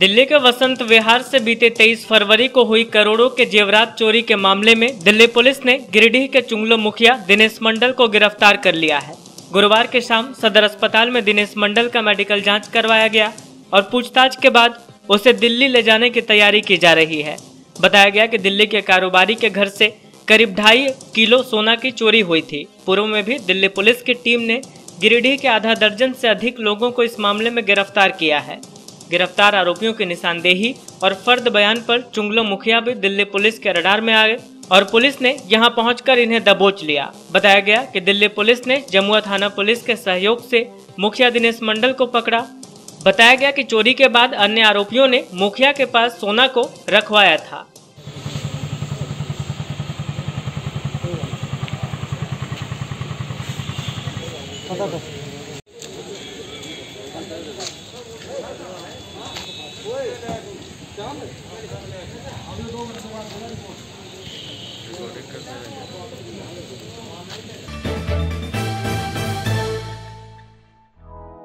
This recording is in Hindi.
दिल्ली के वसंत विहार से बीते 23 फरवरी को हुई करोड़ों के जेवरात चोरी के मामले में दिल्ली पुलिस ने गिरिडीह के चुंगलो मुखिया दिनेश मंडल को गिरफ़्तार कर लिया है। गुरुवार के शाम सदर अस्पताल में दिनेश मंडल का मेडिकल जाँच करवाया गया और पूछताछ के बाद उसे दिल्ली ले जाने की तैयारी की जा रही है। बताया गया कि दिल्ली के कारोबारी के घर से करीब ढाई किलो सोना की चोरी हुई थी। पूर्व में भी दिल्ली पुलिस की टीम ने गिरिडीह के आधा दर्जन से अधिक लोगों को इस मामले में गिरफ़्तार किया है। गिरफ़्तार आरोपियों की निशानदेही और फर्द बयान पर चुंगलो मुखिया भी दिल्ली पुलिस के रडार में आ गए और पुलिस ने यहाँ पहुंचकर इन्हें दबोच लिया। बताया गया कि दिल्ली पुलिस ने जमुआ थाना पुलिस के सहयोग से मुखिया दिनेश मंडल को पकड़ा। बताया गया कि चोरी के बाद अन्य आरोपियों ने मुखिया के पास सोना को रखवाया था। हमने दो मिनट बाद